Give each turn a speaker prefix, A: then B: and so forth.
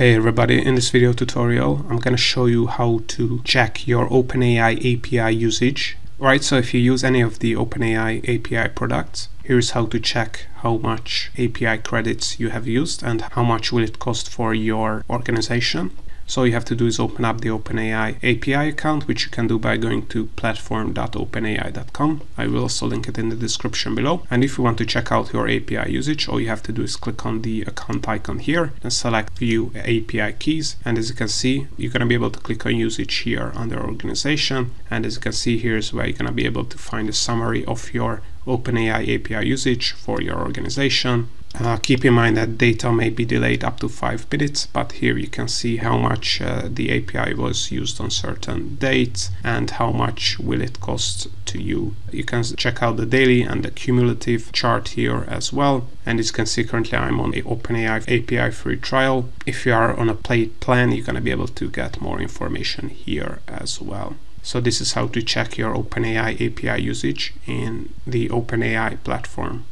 A: Hey everybody, in this video tutorial I'm to show you how to check your OpenAI API usage. Right, so if you use any of the OpenAI API products, here's how to check how much API credits you have used and how much will it cost for your organization. So all you have to do is open up the OpenAI API account, which you can do by going to platform.openai.com. I will also link it in the description below. And if you want to check out your API usage, all you have to do is click on the account icon here and select view API keys. And as you can see, you're going to be able to click on usage here under organization. And as you can see, here's where you're going to be able to find a summary of your OpenAI API usage for your organization. Uh, keep in mind that data may be delayed up to 5 minutes, but here you can see how much uh, the API was used on certain dates and how much will it cost to you. You can check out the daily and the cumulative chart here as well. And as you can see currently I'm on the OpenAI API free trial. If you are on a paid plan, you're going to be able to get more information here as well. So this is how to check your OpenAI API usage in the OpenAI platform.